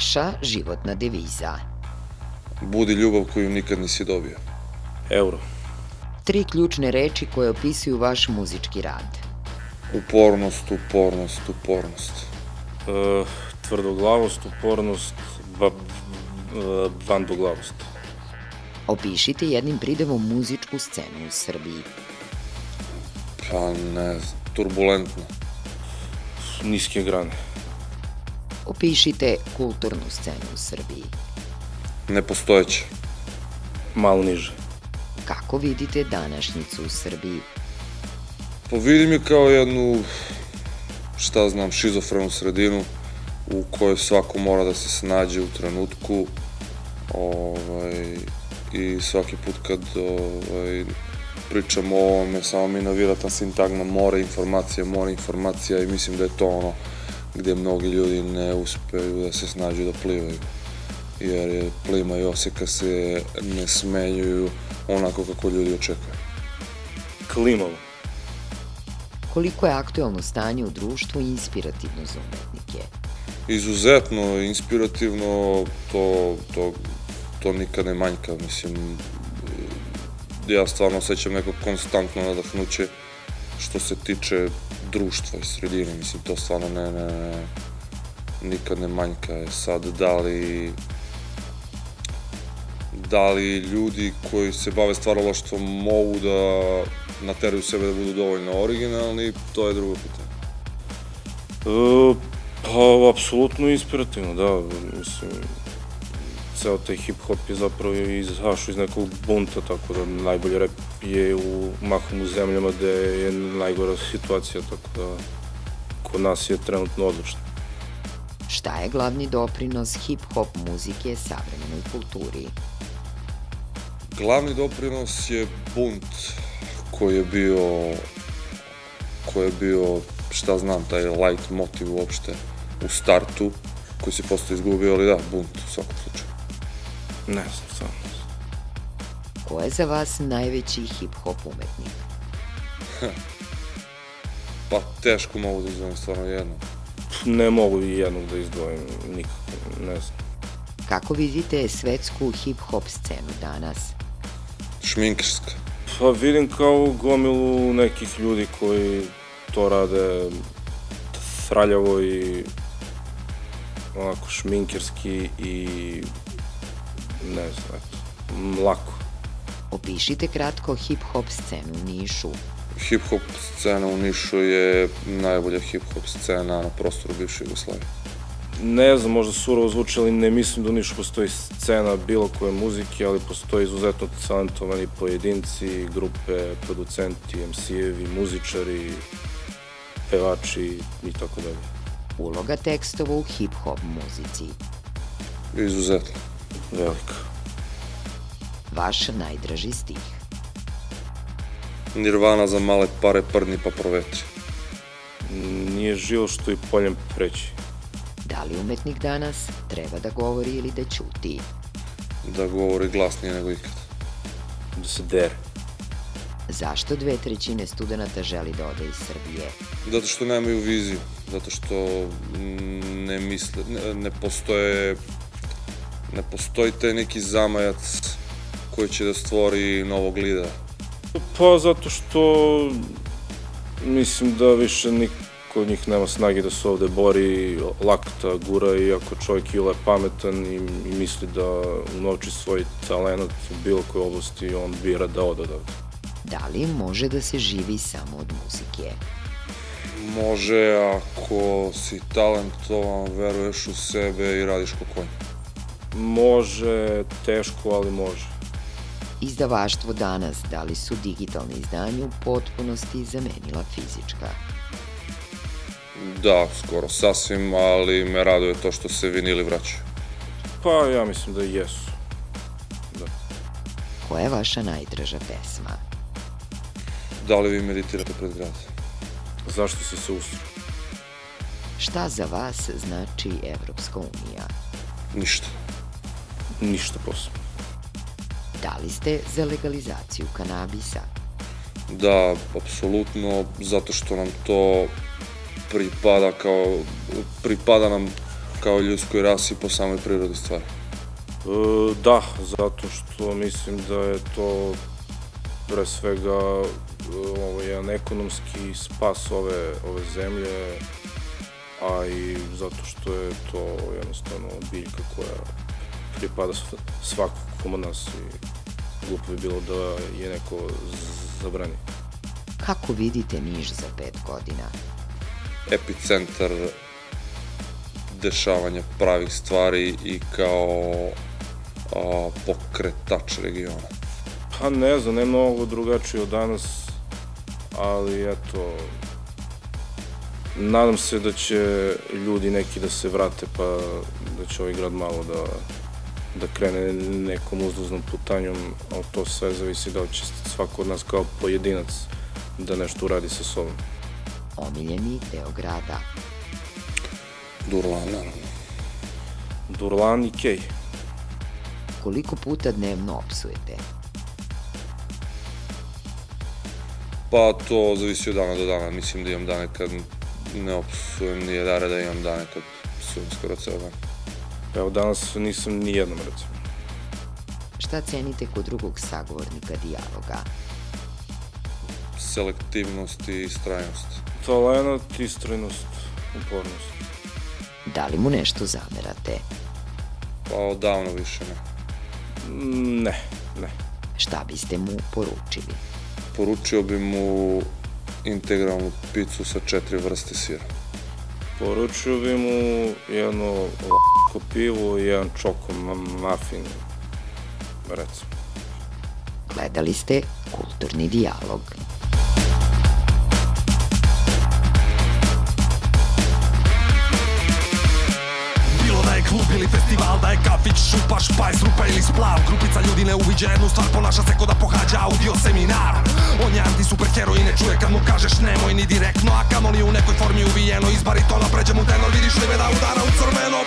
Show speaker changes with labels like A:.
A: Vaša životna deviza.
B: Budi ljubav koju nikad nisi dobio.
C: Euro.
A: Tri ključne reči koje opisuju vaš muzički rad.
B: Upornost, upornost, upornost.
C: E, tvrdoglavost, upornost, ba, e, vandoglavost.
A: Opišite jednim pridevom muzičku scenu u Srbiji.
B: Pa ne turbulentno.
C: Niske grane.
A: Opišite kulturnu scenu u Srbiji.
B: Nepostojeće.
C: Malo niže.
A: Kako vidite današnjicu u Srbiji?
B: Pa vidim je kao jednu, šta znam, šizofrenu sredinu u kojoj svako mora da se snađe u trenutku ovaj, i svaki put kad ovaj, pričamo o ovome, samo mi navira ta sintagma mora informacija, mora informacija i mislim da je to ono gde mnogi ljudi ne uspeju da se snađu da plivaju. Jer je plima i oseka se ne smenjuju onako kako ljudi očekuju.
C: Klimavo.
A: Koliko je aktuelno stanje u društvu inspirativno za umetnike?
B: Izuzetno inspirativno, to, to, to nikad ne manjka, mislim, ja stvarno osjećam neko konstantno nadahnuće što se tiče društva i sredine, mislim, to stvarno ne, ne, nikad ne manjka. je Sad, da li da li ljudi koji se bave stvaralaštvom mogu da nateraju sebe da budu dovoljno originalni, to je drugo pitanje.
C: E, pa, apsolutno inspirativno, da, mislim, ceo taj hip-hop je zapravo izašao iz nekog bunta, tako da najbolji rap je u mahom u zemljama gde je najgora situacija, tako da kod nas je trenutno odlično.
A: Šta je glavni doprinos hip-hop muzike savremenoj kulturi?
B: Glavni doprinos je bunt koji je bio koji je bio, šta znam, taj light motiv uopšte u startu, koji se posle izgubio, ali da, bunt u svakom slučaju.
C: Ne znam, stvarno.
A: Ko je za vas najveći hip-hop umetnik?
B: Pa teško mogu da izdvojim stvarno jedno.
C: Ne mogu i jednog da izdvojim, nikako, ne znam.
A: Kako vidite svetsku hip-hop scenu danas?
B: Šminkerska.
C: Pa vidim kao gomilu nekih ljudi koji to rade thraljavo i onako šminkerski i ne znam, eto, lako.
A: Opišite kratko hip-hop scenu u Nišu.
B: Hip-hop scena u Nišu je najbolja hip-hop scena na prostoru bivše Jugoslavije.
C: Ne znam, možda surovo zvuči, ali ne mislim da u Nišu postoji scena bilo koje muzike, ali postoji izuzetno talentovani pojedinci, grupe, producenti, MC-evi, muzičari, pevači i tako dalje.
A: Uloga tekstova u hip-hop muzici.
B: Izuzetno.
C: Velika.
A: Vaš najdraži stih.
B: Nirvana za male pare prdni pa provetri.
C: Nije živo što i poljem preći.
A: Da li umetnik danas treba da govori ili da ćuti?
B: Da govori glasnije nego ikad.
C: Da se dere.
A: Zašto dve trećine studenta želi da ode iz Srbije?
B: Zato što nemaju viziju, zato što mm, ne misle, ne, ne postoje, ne postoji taj neki zamajac koji će da stvori novog lidera.
C: Pa zato što mislim da više niko od njih nema snage da se ovde bori, lakta gura, iako čovjek je pametan i, i misli da unovči svoj talent u bilo kojoj oblasti, on bira da ode odavde.
A: Da li može da se živi samo od muzike?
B: Može ako si talentovan, veruješ u sebe i radiš ko konj.
C: Može, teško, ali može.
A: Izdavaštvo danas, da li su digitalne izdanje u potpunosti zamenila fizička?
B: Da, skoro sasvim, ali me raduje to što se vinili vraćaju.
C: Pa ja mislim da jesu. Da.
A: Koja je vaša najdraža pesma?
B: Da li vi meditirate pred grad?
C: Zašto si se ustro?
A: Šta za vas znači Evropska unija?
B: Ništa.
C: Ništa posebno.
A: Da li ste za legalizaciju kanabisa?
B: Da, apsolutno, zato što nam to pripada kao, pripada nam kao ljudskoj rasi po samoj prirodi stvari.
C: E, da, zato što mislim da je to pre svega ovo, jedan ekonomski spas ove, ove zemlje, a i zato što je to jednostavno biljka koja pripada svakom od nas i glupo bi bilo da je neko zabrani.
A: Kako vidite Niš za pet godina?
B: Epicentar dešavanja pravih stvari i kao a, pokretač regiona.
C: Pa ne znam, ne mnogo drugačije od danas, ali eto, nadam se da će ljudi neki da se vrate, pa da će ovaj grad malo da, da krene nekom uzlaznom putanjom, ali to sve zavisi da će svako od nas kao pojedinac da nešto uradi sa sobom.
A: Omiljeni deo grada.
B: Durlan, naravno.
C: Durlan i Kej.
A: Koliko puta dnevno opsujete?
B: Pa to zavisi od dana do dana. Mislim da imam dane kad ne opsujem ni jedare, da imam dane kad psujem skoro ceo dan.
C: Evo danas nisam ni jednom recimo.
A: Šta cenite kod drugog sagovornika dijaloga?
B: Selektivnost i istrajnost.
C: Talenat, istrajnost, upornost.
A: Da li mu nešto zamerate?
B: Pa odavno više ne.
C: Mm, Ne, ne.
A: Šta biste mu poručili?
B: Poručio bi mu integralnu picu sa četiri vrste sira.
C: Poručio bi mu jedno lako pivo i jedan čoko ma- muffin, recimo.
A: Gledali ste Kulturni dijalog.
D: Klub ili festival, da je kafić, šupa, špajs, rupa ili splav. Grupica ljudi ne uviđa jednu stvar, ponaša se ko da pohađa audio seminar. On je anti superhero i ne čuje kad mu kažeš nemoj ni direktno A kamoli u nekoj formi uvijeno, iz baritona pređe mu tenor, vidiš li me da udara u crveno